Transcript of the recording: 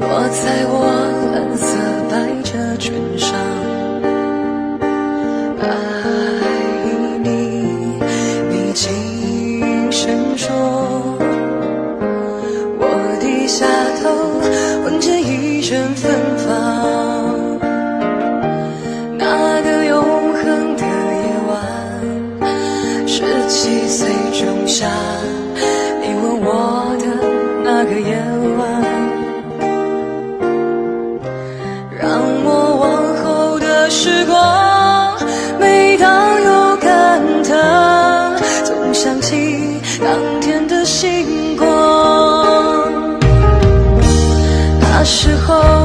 落在我晚，让我往后的时光，每当有感叹，总想起当天的星光，那时候。